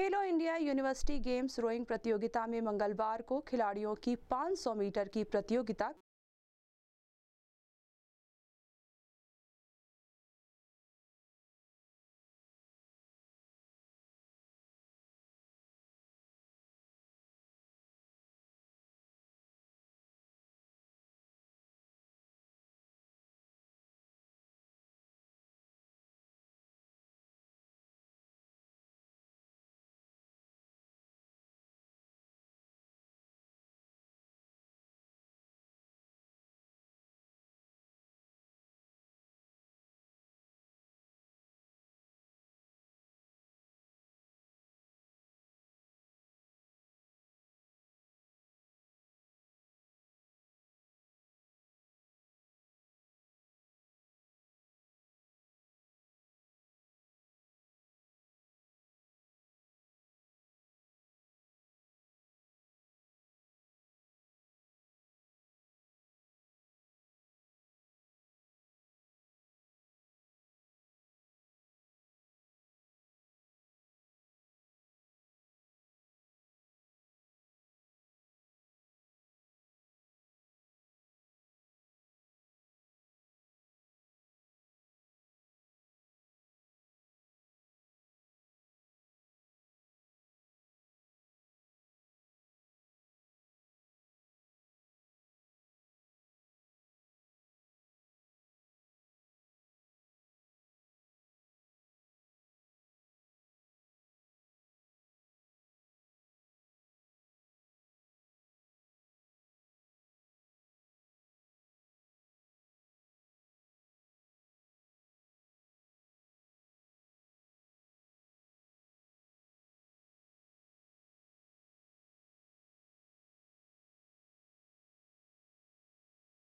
खेलो India university games rowing प्रतियोगिता में मंगलवार को खिलाड़ियों की 500 मीटर की प्रतियोगिता